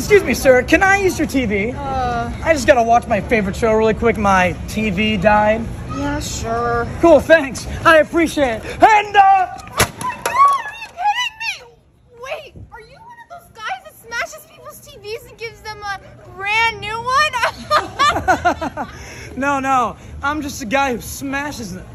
excuse me, sir. Can I use your TV? Uh, I just gotta watch my favorite show really quick. My TV died. yeah, sure. Cool, thanks. I appreciate it. And, uh... No, no. I'm just a guy who smashes them.